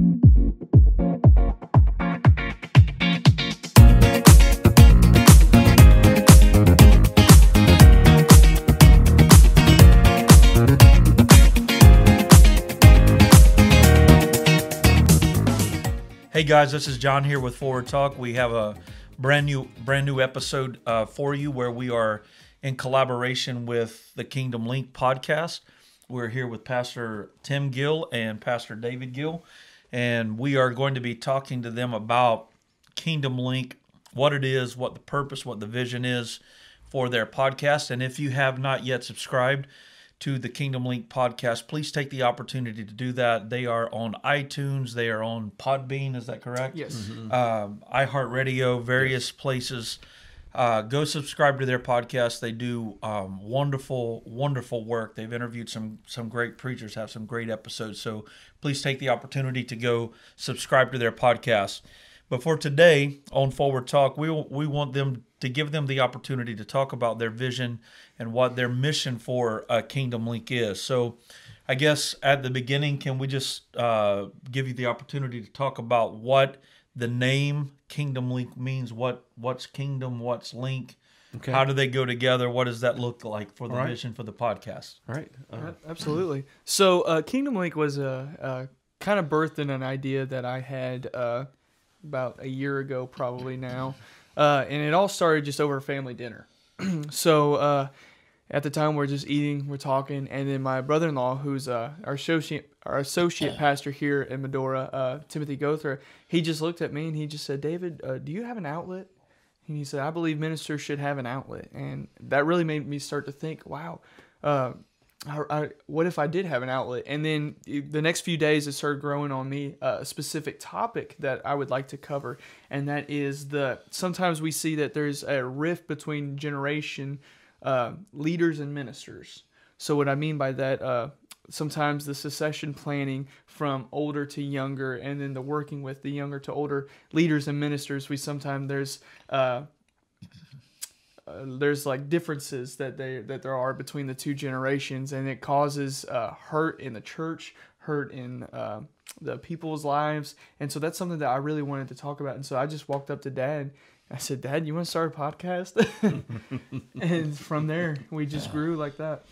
Hey guys, this is John here with Forward Talk. We have a brand new brand new episode uh, for you where we are in collaboration with the Kingdom Link podcast. We're here with Pastor Tim Gill and Pastor David Gill, and we are going to be talking to them about Kingdom Link, what it is, what the purpose, what the vision is for their podcast. And if you have not yet subscribed, to the Kingdom Link podcast, please take the opportunity to do that. They are on iTunes, they are on Podbean, is that correct? Yes. Um, iHeartRadio, various places. Uh, go subscribe to their podcast. They do um, wonderful, wonderful work. They've interviewed some some great preachers, have some great episodes. So please take the opportunity to go subscribe to their podcast. But for today on Forward Talk, we we want them to give them the opportunity to talk about their vision and what their mission for uh, Kingdom Link is. So, I guess at the beginning, can we just uh, give you the opportunity to talk about what the name Kingdom Link means? What what's Kingdom? What's Link? Okay. How do they go together? What does that look like for the All right. vision for the podcast? All right. Uh, A- Absolutely. So, uh, Kingdom Link was a, a kind of birthed in an idea that I had uh, about a year ago, probably now, uh, and it all started just over a family dinner. so, uh, at the time, we're just eating, we're talking, and then my brother-in-law, who's uh, our associate, our associate pastor here in Medora, uh, Timothy Gother, he just looked at me and he just said, "David, uh, do you have an outlet?" And he said, I believe ministers should have an outlet. And that really made me start to think, wow, uh, I, I, what if I did have an outlet? And then the next few days, it started growing on me uh, a specific topic that I would like to cover. And that is the sometimes we see that there's a rift between generation uh, leaders and ministers. So, what I mean by that, uh, sometimes the succession planning from older to younger and then the working with the younger to older leaders and ministers we sometimes there's uh, uh, there's like differences that they that there are between the two generations and it causes uh, hurt in the church hurt in uh, the people's lives and so that's something that i really wanted to talk about and so i just walked up to dad I said, Dad, you want to start a podcast? and from there, we just grew like that.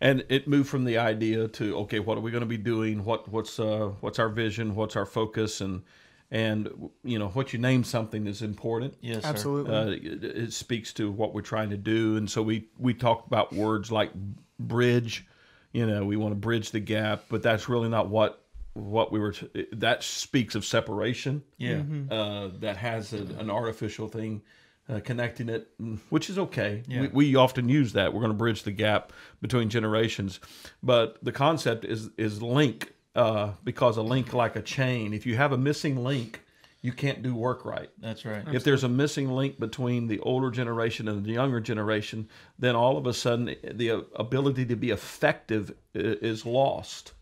and it moved from the idea to okay, what are we going to be doing? What what's uh what's our vision? What's our focus? And and you know what you name something is important. Yes, sir. Absolutely. Uh, it, it speaks to what we're trying to do, and so we we talk about words like bridge. You know, we want to bridge the gap, but that's really not what what we were. T- that speaks of separation. Yeah. uh, that has a, an artificial thing uh, connecting it, mm, which is okay. Yeah. We, we often use that. We're going to bridge the gap between generations, but the concept is is link uh, because a link like a chain. If you have a missing link, you can't do work right. That's right. If there's a missing link between the older generation and the younger generation, then all of a sudden the ability to be effective is lost.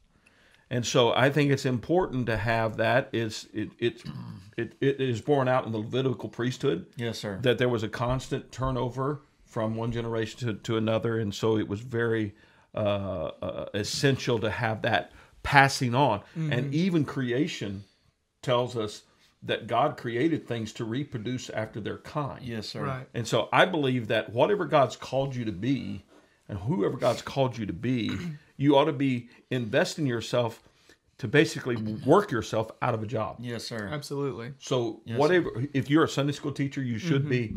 And so I think it's important to have that. It's it it it, it is borne out in the Levitical priesthood Yes, sir. that there was a constant turnover from one generation to, to another, and so it was very uh, uh, essential to have that passing on. And even creation tells us that God created things to reproduce after their kind. yes, sir. Right. And so I believe that whatever God's called you to be, and whoever God's called you to be, you ought to be investing yourself to basically work yourself out of a job. Yes, sir. Absolutely. So whatever, if you're a Sunday school teacher, you should be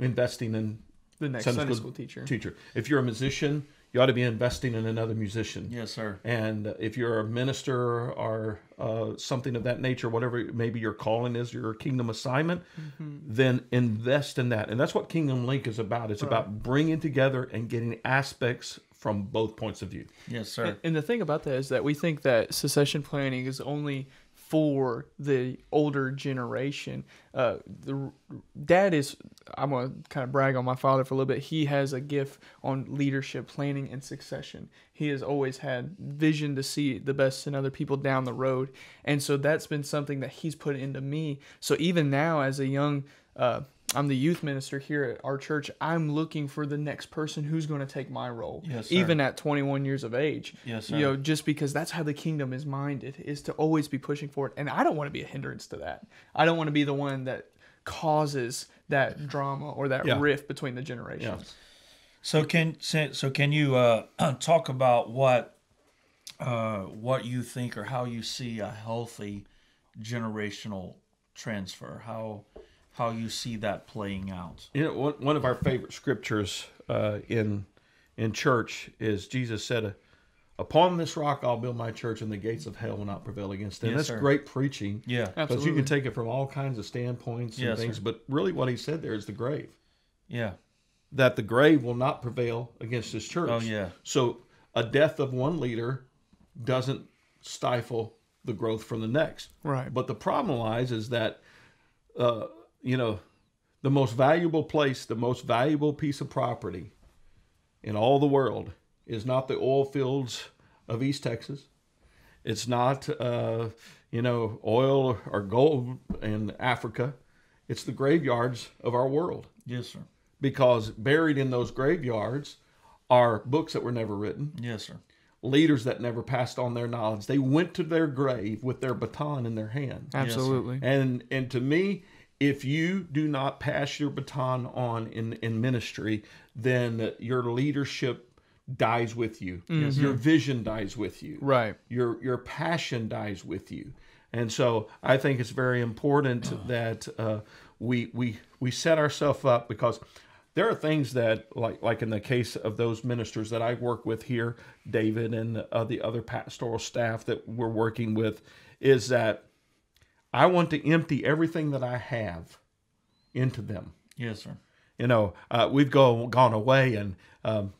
investing in The next Sunday, school, teacher. Teacher. If you're a musician, you ought to be investing in another musician. Yes, sir. And if you're a minister or uh, something of that nature, whatever maybe your calling is, your kingdom assignment, then invest in that. And that's what Kingdom Link is about. It's about bringing together and getting aspects from both points of view. Yes, sir. And, and the thing about that is that we think that succession planning is only for the older generation. Uh, the dad is. I'm gonna kind of brag on my father for a little bit. He has a gift on leadership planning and succession. He has always had vision to see the best in other people down the road, and so that's been something that he's put into me. So even now, as a young uh, I'm the youth minister here at our church. I'm looking for the next person who's going to take my role, Yes, sir. even at 21 years of age. Yes, You know, just because that's how the kingdom is minded, is to always be pushing forward. And I don't want to be a hindrance to that. I don't want to be the one that causes that drama or that Yeah. rift between the generations. So can so can you uh, talk about what uh, what you think or how you see a healthy generational transfer? How how you see that playing out? You know, one, one of our favorite scriptures uh, in in church is Jesus said, "Upon this rock I'll build my church, and the gates of hell will not prevail against it." And Yes, that's sir. great preaching. Yeah, Because you can take it from all kinds of standpoints and Yes, things, sir. but really what he said there is the grave. yeah, That the grave will not prevail against his church. Oh, yeah. So a death of one leader doesn't stifle the growth from the next. Right. But the problem lies is that, uh, you know, the most valuable place, the most valuable piece of property in all the world is not the oil fields of East Texas. It's not, uh, you know, oil or gold in Africa. It's the graveyards of our world yes, sir. because buried in those graveyards are books that were never written, Yes, sir. leaders that never passed on their knowledge. They went to their grave with their baton in their hand. Absolutely. And and to me, if you do not pass your baton on in in ministry, then your leadership dies with you. Your vision dies with you. Right. Your your passion dies with you. And so I think it's very important that uh, we we we set ourselves up because there are things that like like in the case of those ministers that I work with here, David and uh, the other pastoral staff that we're working with, is that I want to empty everything that I have into them. Yes, sir. You know, uh, we've go, gone away, and um,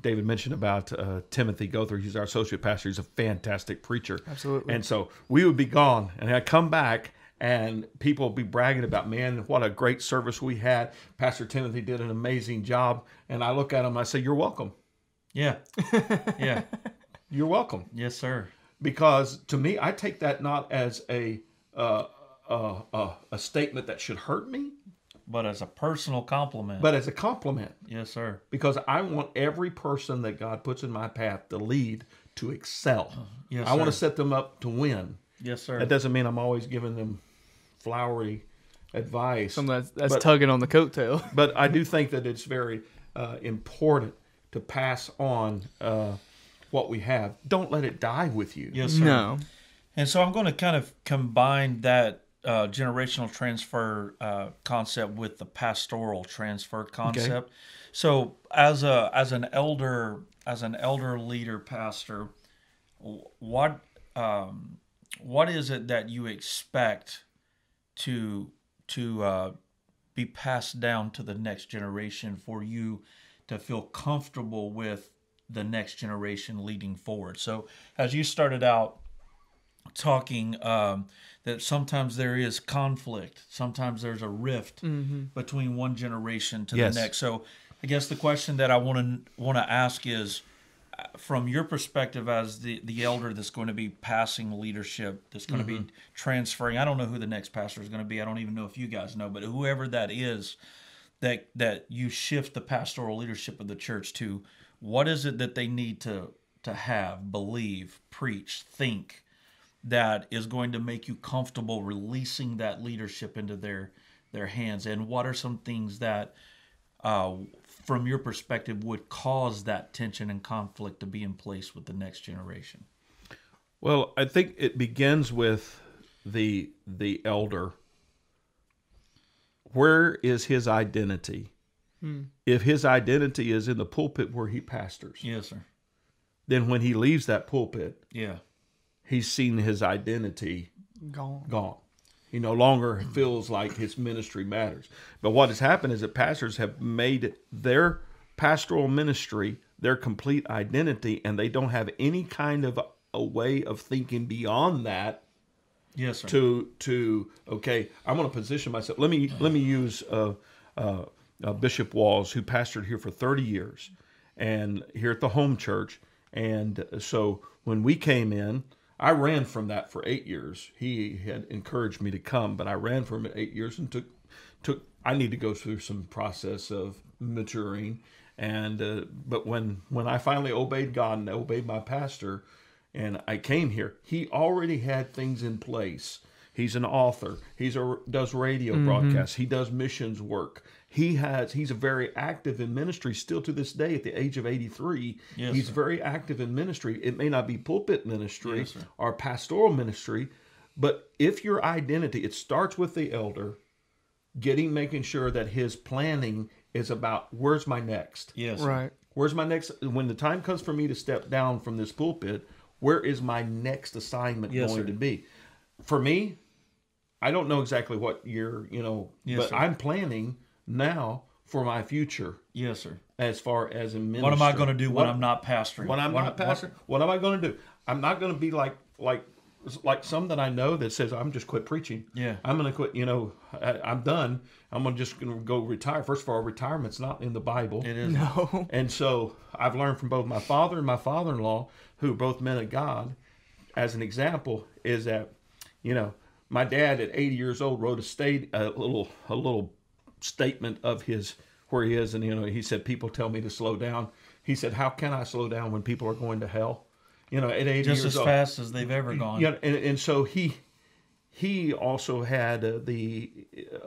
David mentioned about uh, Timothy Gother. He's our associate pastor. He's a fantastic preacher. Absolutely. And so we would be gone, and I come back, and people would be bragging about, man, what a great service we had. Pastor Timothy did an amazing job. And I look at him, I say, You're welcome. Yeah, yeah. You're welcome. Yes, sir. Because to me, I take that not as a uh, uh, uh, a statement that should hurt me, But as a personal compliment. but as a compliment. yes, sir. because I want every person that God puts in my path to lead to excel. Yes, I want to set them up to win. Yes, sir. That doesn't mean I'm always giving them flowery advice, Some that's, that's But- tugging on the coattail. but I do think that it's very uh, important to pass on uh, what we have. Don't let it die with you. yes, sir. No. And so I'm going to kind of combine that uh, generational transfer uh, concept with the pastoral transfer concept. So as a as an elder as an elder leader pastor, what um, what is it that you expect to to uh, be passed down to the next generation for you to feel comfortable with the next generation leading forward? So as you started out talking um, that sometimes there is conflict, sometimes there's a rift between one generation to Yes. the next. So, I guess the question that I want to want to ask is, uh, from your perspective as the the elder that's going to be passing leadership, that's going to be transferring. I don't know who the next pastor is going to be. I don't even know if you guys know, but whoever that is, that that you shift the pastoral leadership of the church to what is it that they need to to have believe preach think that is going to make you comfortable releasing that leadership into their their hands? And what are some things that uh, from your perspective would cause that tension and conflict to be in place with the next generation? Well, I think it begins with the the elder. Where is his identity? If his identity is in the pulpit where he pastors, yes sir. then when he leaves that pulpit, yeah he's seen his identity Gone. gone. He no longer feels like his ministry matters. But what has happened is that pastors have made their pastoral ministry their complete identity, and they don't have any kind of a way of thinking beyond that yes sir to to okay i'm going to position myself let me let me use uh, uh, uh, bishop walls who pastored here for 30 years and here at the home church and so when we came in i ran from that for eight years he had encouraged me to come but i ran from it eight years and took took I need to go through some process of maturing. And uh, but when when I finally obeyed God and obeyed my pastor, and I came here, he already had things in place. He's an author. He's a does radio broadcasts. He does missions work. He has he's a very active in ministry still to this day at the age of 83. Yes, he's sir. very active in ministry. It may not be pulpit ministry Yes, or pastoral ministry, but if your identity it starts with the elder getting making sure that his planning is about where's my next? Yes. Right. Where's my next when the time comes for me to step down from this pulpit, where is my next assignment Yes, going sir. to be? For me, I don't know exactly what year, you know, Yes, but sir. I'm planning now for my future Yes, sir. as far as in ministry. What am I going to do when What- I'm not pastoring? when I'm What- not pastor, what, am I going to do? I'm not going to be like like like some that I know that says I'm just quit preaching. Yeah. I'm going to quit. You know, I, I'm done. I'm gonna just going to go retire. First of all, retirement's not in the Bible. It is. No. And so I've learned from both my father and my father-in-law, who are both men of God, as an example, is that, you know, my dad at 80 years old wrote a state a little a little statement of his where he is, and you know, he said, "People tell me to slow down." He said, "How can I slow down when people are going to hell?" You know, at 80 Just years as old. fast as they've ever gone. Yeah, and, and so he he also had uh, the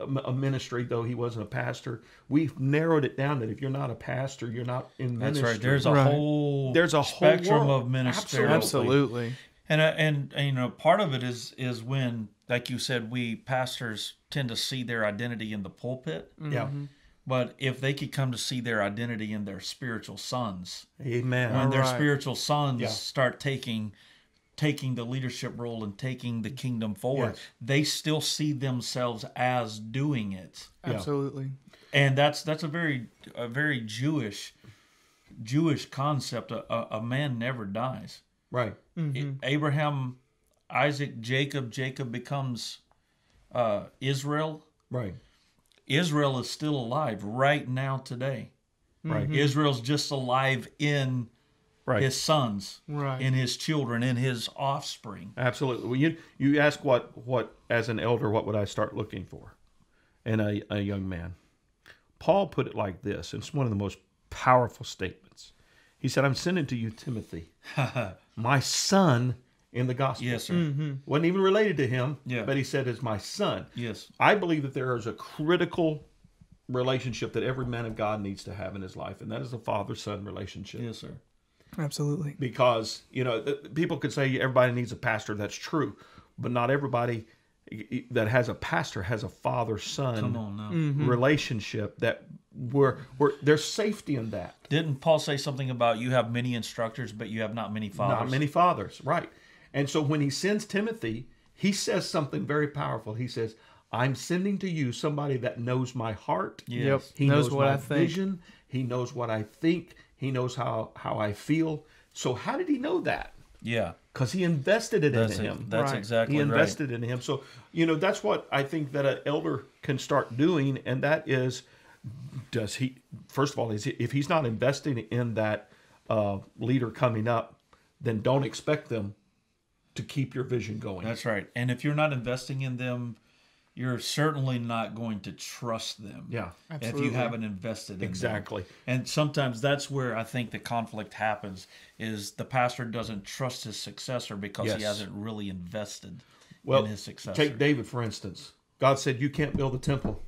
uh, a ministry, though he wasn't a pastor. We've narrowed it down that if you're not a pastor, you're not in That's ministry. right. There's a Right. whole There's a whole spectrum world. of ministry. Absolutely. And, uh, and and you know part of it is is when like you said we pastors tend to see their identity in the pulpit mm-hmm. Yeah. but if they could come to see their identity in their spiritual sons Amen. when their Right. spiritual sons Yeah. start taking taking the leadership role and taking the kingdom forward Yes. they still see themselves as doing it Absolutely. and that's that's a very a very jewish jewish concept a, a, a man never dies Right. Mm-hmm. Abraham, Isaac, Jacob. Jacob becomes uh, Israel. Right. Israel is still alive right now today. Right. Israel's just alive in Right. his sons, Right. in his children, in his offspring. Absolutely. Well, you you ask what what as an elder, what would I start looking for in a, a young man? Paul put it like this. It's one of the most powerful statements. He said, "I'm sending to you Timothy, my son in the gospel." Yes, sir. wasn't even related to him. Yeah. But he said, "Is my son." Yes. I believe that there is a critical relationship that every man of God needs to have in his life, and that is a father-son relationship Yes, sir. Absolutely. because you know people could say everybody needs a pastor that's true but not everybody that has a pastor has a father son on now. Mm-hmm. relationship that where where there's safety in that Didn't Paul say something about you have many instructors, but you have not many fathers? not many fathers right and so when he sends timothy he says something very powerful he says i'm sending to you somebody that knows my heart Yes. Yep. He knows, knows, what my I think. vision. He knows what I think. He knows how how I feel. So how did he know that? Yeah. Because he invested it That's in it. him. That's exactly Right. exactly he right. invested in him. So you know that's what I think that an elder can start doing, and that is, does he? First of all, is he, if he's not investing in that uh, leader coming up, then don't expect them to keep your vision going. That's right. And if you're not investing in them, you're certainly not going to trust them. yeah, If you haven't invested in them. exactly. And sometimes that's where I think the conflict happens is the pastor doesn't trust his successor because he hasn't really invested Well, in his successor. take David for instance. God said you can't build a temple.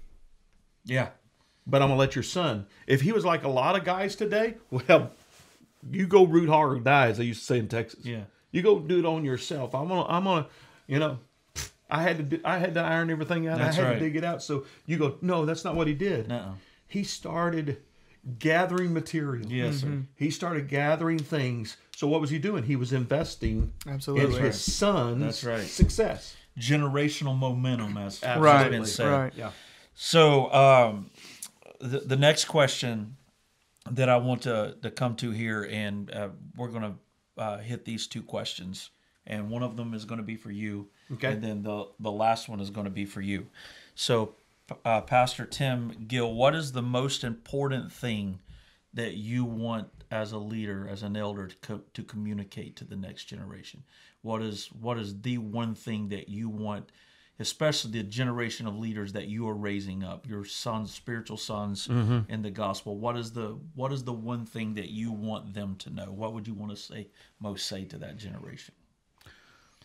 yeah. but I'm gonna let your son. If he was like a lot of guys today, well, you go root hard or die, as they used to say in Texas. Yeah. You go do it on yourself. I'm gonna, I'm gonna, you know, I had to, do, I had to iron everything out. That's I had right. to dig it out. So you go, no, that's not what he did. Uh-uh. He started gathering material. Yes, Mm-hmm. sir. He started gathering things. So what was he doing? He was investing Absolutely. in his son's That's right. success. Generational momentum, as has Right. been said. Right. Yeah. So um, the, the next question that I want to, to come to here, and uh, we're going to uh, hit these two questions, and one of them is going to be for you, Okay. and then the the last one is going to be for you. So, uh, Pastor Tim Gill, what is the most important thing that you want as a leader, as an elder, to co- to communicate to the next generation? What is what is the one thing that you want especially the generation of leaders that you are raising up, your sons, spiritual sons Mm-hmm. in the gospel. What is the what is the one thing that you want them to know? What would you want to say most say to that generation?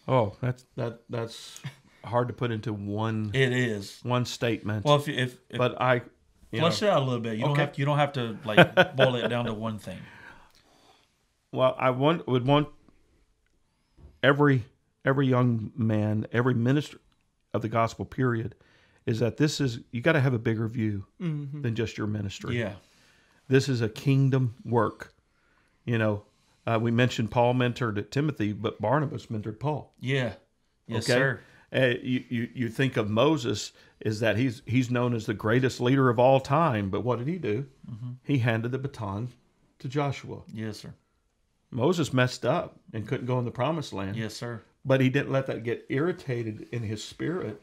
Oh, that's that that's hard to put into one It is. one statement. Well, if if, if but I, you know, flesh it out a little bit, you don't Okay. have you don't have to like boil it down to one thing. well, I want would want every every young man, every minister of the gospel period, is that this is you got to have a bigger view than just your ministry. Yeah. This is a kingdom work. You know, uh, we mentioned Paul mentored Timothy, but Barnabas mentored Paul. Yeah. Yes, Okay. sir. Uh, you, you you think of Moses is that he's he's known as the greatest leader of all time, but what did he do? Mm-hmm. He handed the baton to Joshua. Yes, sir. Moses messed up and couldn't go in the promised land, Yes, sir. But he didn't let that get irritated in his spirit,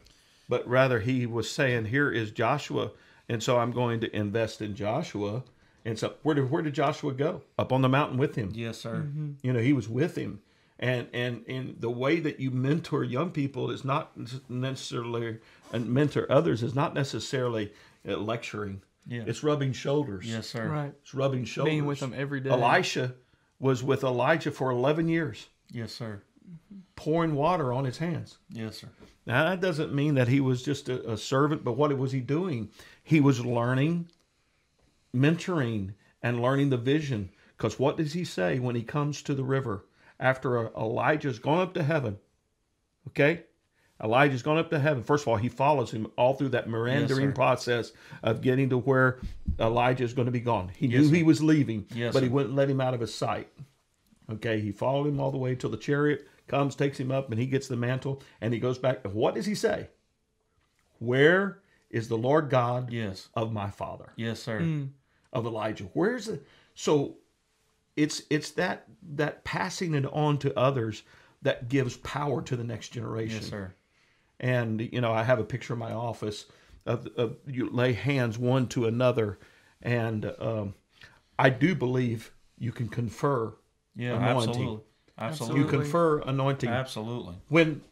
but rather he was saying, "Here is Joshua, and so I'm going to invest in Joshua." And so, where did where did Joshua go? Up on the mountain with him. Yes, sir. You know, he was with him. And and and the way that you mentor young people is not necessarily and mentor others is not necessarily uh, lecturing. Yeah. It's rubbing shoulders. Yes, sir. Right. It's rubbing shoulders. Being with them every day. Elisha was with Elijah for 11 years, Yes, sir. Pouring water on his hands. Yes, sir. Now, that doesn't mean that he was just a, a servant, but what was he doing? He was learning, mentoring, and learning the vision. Because what does he say when he comes to the river after Elijah's gone up to heaven? Okay? Elijah's gone up to heaven. First of all, he follows him all through that meandering sir. process of getting to where Elijah is going to be gone. He Yes, knew sir. he was leaving, Yes, but he wouldn't let him out of his sight. Okay, he followed him all the way till the chariot comes, takes him up, and he gets the mantle, and he goes back. What does he say? Where is the Lord God Yes. of my father, Yes, sir. of Elijah? Where's the so? It's it's that that passing it on to others that gives power to the next generation. Yes, sir. And you know, I have a picture in my office of, of you lay hands one to another, and um, I do believe you can confer Yeah, anointing. absolutely. You Absolutely. can confer anointing. Absolutely. When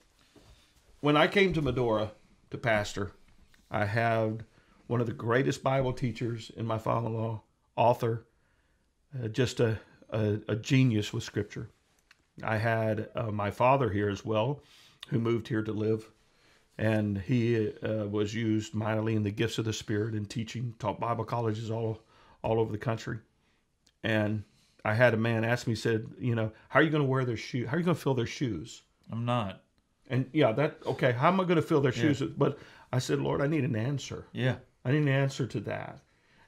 when I came to Medora to pastor, I had one of the greatest Bible teachers in my father-in-law, author, uh, just a, a a genius with Scripture. I had uh, my father here as well, who moved here to live, and he uh, was used mightily in the gifts of the Spirit and teaching, taught Bible colleges all all over the country. And I had a man ask me, said, you know, how are you going to wear their shoe? How are you going to fill their shoes? I'm not. And yeah, that okay. How am I going to fill their shoes? But I said, Lord, I need an answer. Yeah, I need an answer to that.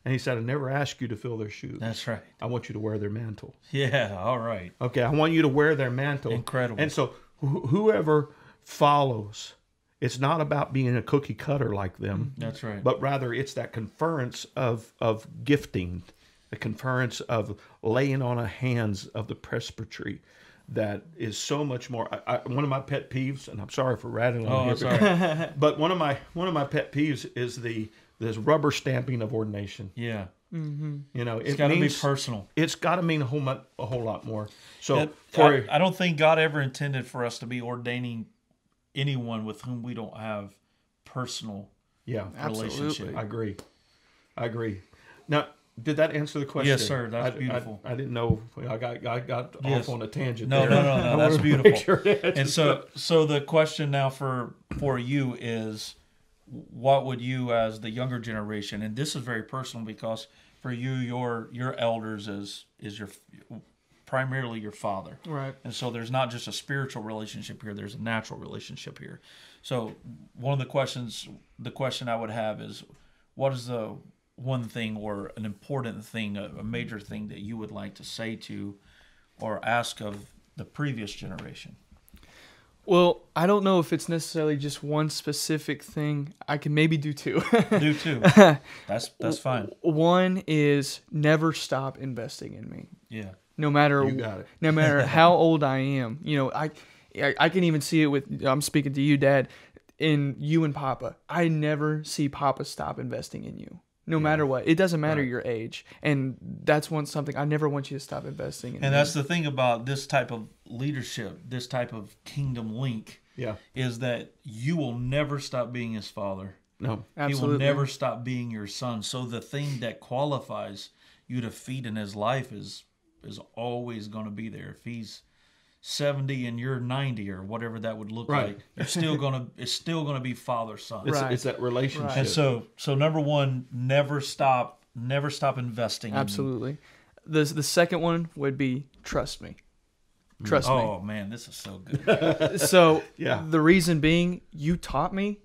And he said, I never asked you to fill their shoes. that's right. I want you to wear their mantle. Yeah, all right. Okay, I want you to wear their mantle. Incredible. And so wh- whoever follows, it's not about being a cookie cutter like them, That's right. but rather it's that conference of of gifting, the conference of laying on a hands of the presbytery. That is so much more. I, I, one of my pet peeves, and I'm sorry for rattling on oh, here, sorry. but one of my one of my pet peeves is the this rubber stamping of ordination. Yeah, mm-hmm. You know, it's it got to be personal. it's got to mean a whole lot, a whole lot more. So That- for I, I don't think God ever intended for us to be ordaining anyone with whom we don't have personal yeah, Absolutely. relationship. I agree. I agree. Now, did that answer the question? Yes, sir. That's I- I- beautiful. I, didn't know. I got I got Yes. off on a tangent. No, there. no, no, no. I That's wanted to make beautiful. and so, so the question now for for you is, what would you, as the younger generation, and this is very personal because for you, your your elders is is your primarily your father, Right. and so there's not just a spiritual relationship here; there's a natural relationship here. So, one of the questions, the question I would have is, what is the one thing or an important thing, a, a major thing that you would like to say to or ask of the previous generation? Well, I don't know if it's necessarily just one specific thing. I can maybe do two. Do too. That's that's fine. one is never stop investing in me. Yeah. no matter You got it. no matter how old I am. You know, I, I I can even see it with I'm speaking to you, Dad, in you and Papa. I never see Papa stop investing in you. No matter what, it doesn't matter your age, and that's one something I never want you to stop investing in. And that's the thing about this type of leadership, this type of kingdom link, Yeah. is that you will never stop being his father. No. absolutely. He will never stop being your son. So the thing that qualifies you to feed in his life is is always going to be there. If he's 70 and you're 90 or whatever that would look Right. like, you're still going to it's still going to be father son. It's, Right. it's that relationship. And so so number 1, never stop never stop investing in- Absolutely. The the second one would be trust me. Mm. Trust me. Oh man, this is so good. So Yeah. the reason being, you taught me,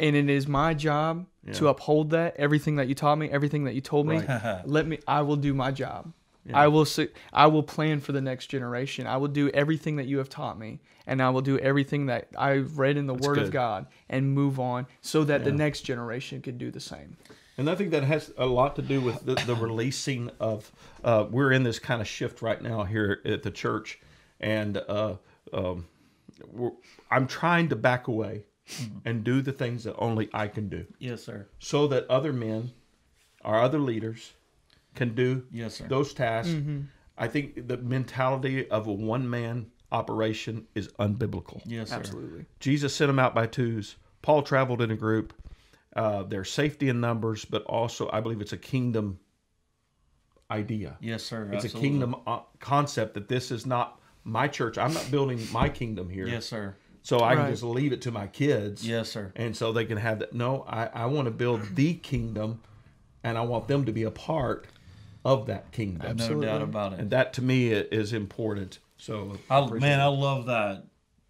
and it is my job to uphold that. Everything that you taught me, everything that you told me, Right. let me. I will do my job. I will. su- I will plan for the next generation. I will do everything that you have taught me, and I will do everything that I've read in the Word good. of God, and move on so that the next generation can do the same. And I think that has a lot to do with the, the releasing of. Uh, we're in this kind of shift right now here at the church, and uh, um, we're, I'm trying to back away and do the things that only I can do, yes, sir. so that other men, our other leaders, can do Yes, sir. those tasks. I think the mentality of a one man operation is unbiblical. Yes, sir. Absolutely. Jesus sent them out by twos. Paul traveled in a group. Uh, there's safety in numbers, but also I believe it's a kingdom idea. Yes, sir. It's Absolutely. a kingdom uh, concept that this is not my church. I'm not building my kingdom here. Yes, sir. So I can just leave it to my kids. Yes, sir. And so they can have that. No, I, I want to build the kingdom and I want them to be a part of that kingdom. No Absolutely. doubt about it. And that to me is important. So I, man, it. I love that.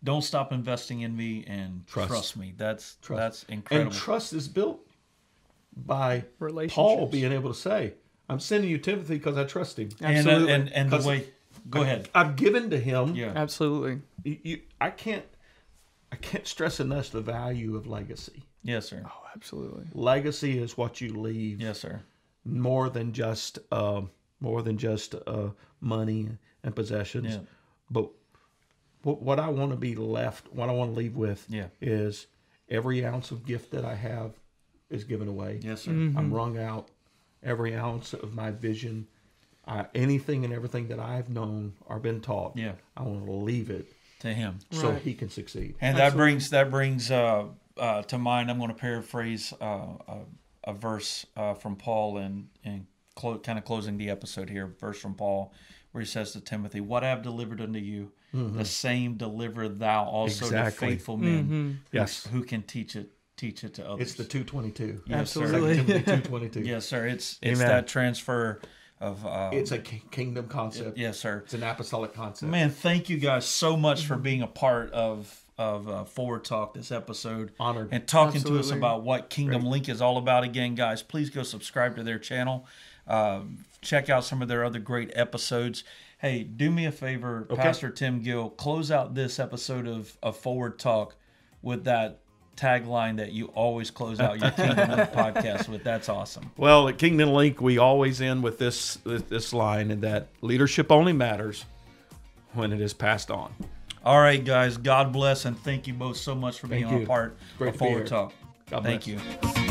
Don't stop investing in me and trust, Trust. me. That's Trust. that's incredible. And trust is built by Paul being able to say, "I'm sending you Timothy because I trust him. Uh, and, Absolutely. and and the 'Cause- way. Go ahead. I've given to him. Yeah. Absolutely. You, you- I can't, I can't stress enough the value of legacy. Yes, sir. Oh, absolutely. Legacy is what you leave, Yes, sir. More than just, uh, more than just uh, money and possessions. Yeah. But what, what I want to be left, what I want to leave with, Yeah. is every ounce of gift that I have is given away. Yes, sir. I'm wrung out. Every ounce of my vision, uh, anything and everything that I've known or been taught, Yeah. I want to leave it To him. so Right. he can succeed. And that brings that brings uh, uh, to mind. I'm going to paraphrase uh, a, a verse uh, from Paul and and clo- kind of closing the episode here. Verse from Paul where he says to Timothy, "What I have delivered unto you, the same deliver thou also Exactly. to faithful men Yes, who can teach it teach it to others." it's the 222. Yes, sir. Absolutely. Timothy 222. Yes, sir. It's it's Amen. that transfer of. Uh, It's a kingdom concept. yes, sir. It's an apostolic concept. Man, thank you guys so much for being a part of of uh, Forward Talk this episode. Honored. and talking to us about what Kingdom Link is all about. Again, guys, please go subscribe to their channel. Um, check out some of their other great episodes. Hey, do me a favor, Pastor Tim Gill, close out this episode of, of Forward Talk with that tagline that you always close out your Kingdom Link podcast with. That's awesome. Well, at Kingdom Link, we always end with this this, this line, and that leadership only matters when it is passed on. All right, guys, God bless, and thank you both so much for being you. part Great of Forward. Talk. God thank bless. you.